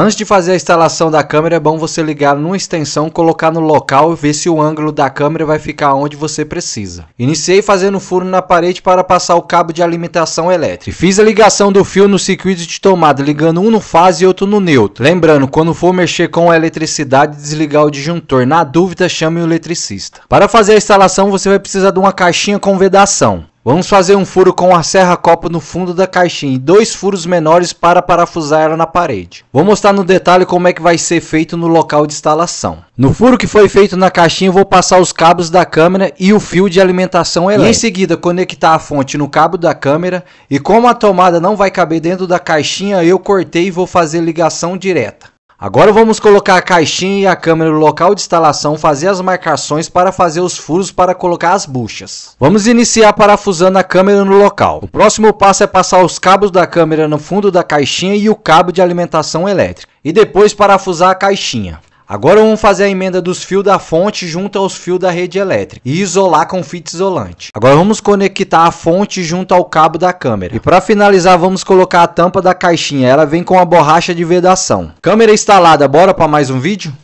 Antes de fazer a instalação da câmera é bom você ligar numa extensão, colocar no local e ver se o ângulo da câmera vai ficar onde você precisa. Iniciei fazendo furo na parede para passar o cabo de alimentação elétrica. Fiz a ligação do fio no circuito de tomada, ligando um no fase e outro no neutro. Lembrando, quando for mexer com a eletricidade, desligar o disjuntor. Na dúvida, chame o eletricista. Para fazer a instalação, você vai precisar de uma caixinha com vedação. Vamos fazer um furo com a serra-copa no fundo da caixinha e dois furos menores para parafusar ela na parede. Vou mostrar no detalhe como é que vai ser feito no local de instalação. No furo que foi feito na caixinha, vou passar os cabos da câmera e o fio de alimentação elétrica. E em seguida, conectar a fonte no cabo da câmera e como a tomada não vai caber dentro da caixinha, eu cortei e vou fazer ligação direta. Agora vamos colocar a caixinha e a câmera no local de instalação, fazer as marcações para fazer os furos para colocar as buchas. Vamos iniciar parafusando a câmera no local. O próximo passo é passar os cabos da câmera no fundo da caixinha e o cabo de alimentação elétrica. E depois parafusar a caixinha. Agora vamos fazer a emenda dos fios da fonte junto aos fios da rede elétrica e isolar com fita isolante. Agora vamos conectar a fonte junto ao cabo da câmera. E para finalizar vamos colocar a tampa da caixinha, ela vem com a borracha de vedação. Câmera instalada, bora para mais um vídeo?